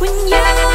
when you